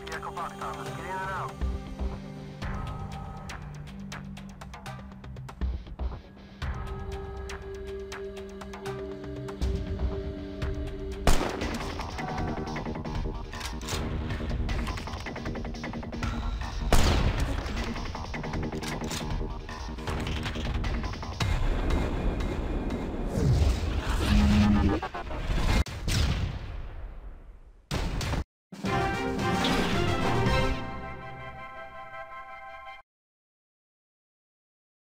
vehicle Foxhound. Let's get in and out.